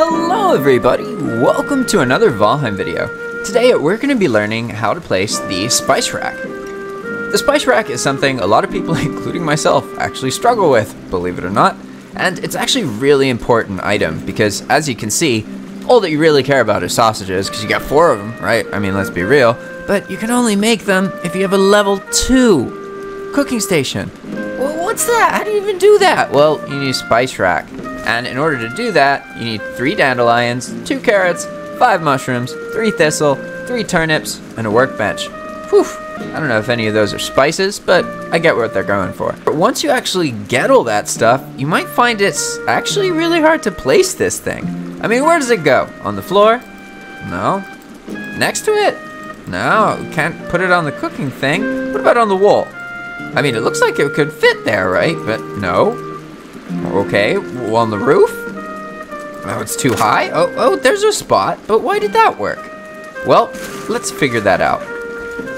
Hello everybody, welcome to another Valheim video. Today we're going to be learning how to place the spice rack. The spice rack is something a lot of people, including myself, actually struggle with, believe it or not. And it's actually a really important item because as you can see, all that you really care about is sausages because you got four of them, right? I mean, let's be real. But you can only make them if you have a level 2 cooking station. What's that? How do you even do that? Well, you need a spice rack. And in order to do that, you need three dandelions, two carrots, five mushrooms, three thistle, three turnips, and a workbench. Whew. I don't know if any of those are spices, but I get what they're going for. But once you actually get all that stuff, you might find it's actually really hard to place this thing. I mean, where does it go? On the floor? No. Next to it? No, can't put it on the cooking thing. What about on the wall? I mean, it looks like it could fit there, right? But no. Okay, on the roof? Oh, it's too high? Oh, oh, there's a spot, but why did that work? Well, let's figure that out.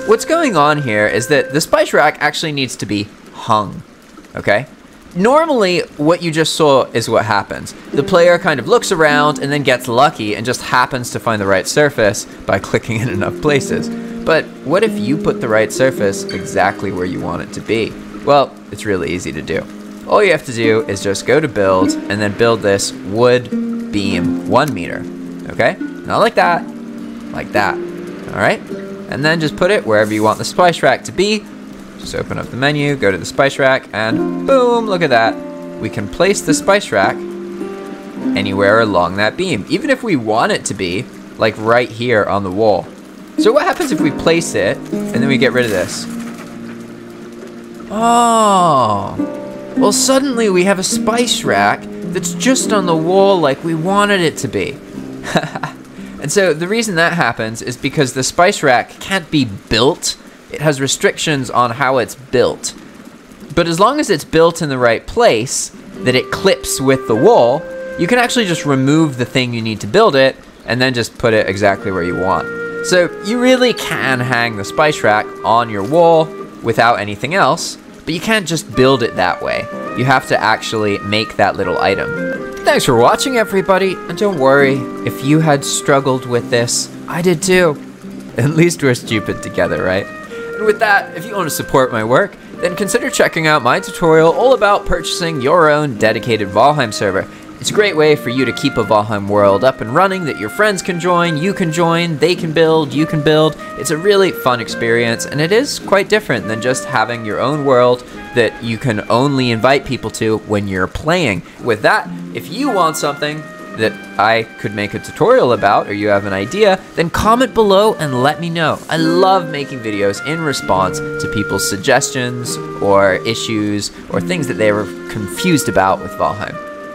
What's going on here is that the spice rack actually needs to be hung, okay? Normally, what you just saw is what happens. The player kind of looks around and then gets lucky and just happens to find the right surface by clicking in enough places. But what if you put the right surface exactly where you want it to be? Well, it's really easy to do all you have to do is just go to build and then build this wood beam one meter. Okay? Not like that, like that. All right? And then just put it wherever you want the spice rack to be. Just open up the menu, go to the spice rack, and boom, look at that. We can place the spice rack anywhere along that beam, even if we want it to be like right here on the wall. So what happens if we place it and then we get rid of this? Oh, well, suddenly we have a spice rack that's just on the wall like we wanted it to be. and so the reason that happens is because the spice rack can't be built. It has restrictions on how it's built. But as long as it's built in the right place, that it clips with the wall, you can actually just remove the thing you need to build it and then just put it exactly where you want. So you really can hang the spice rack on your wall without anything else, but you can't just build it that way. You have to actually make that little item. Thanks for watching, everybody. And don't worry, if you had struggled with this, I did too. At least we're stupid together, right? And with that, if you want to support my work, then consider checking out my tutorial all about purchasing your own dedicated Valheim server. It's a great way for you to keep a Valheim world up and running that your friends can join, you can join, they can build, you can build. It's a really fun experience, and it is quite different than just having your own world that you can only invite people to when you're playing. With that, if you want something that I could make a tutorial about or you have an idea, then comment below and let me know. I love making videos in response to people's suggestions or issues or things that they were confused about with Valheim.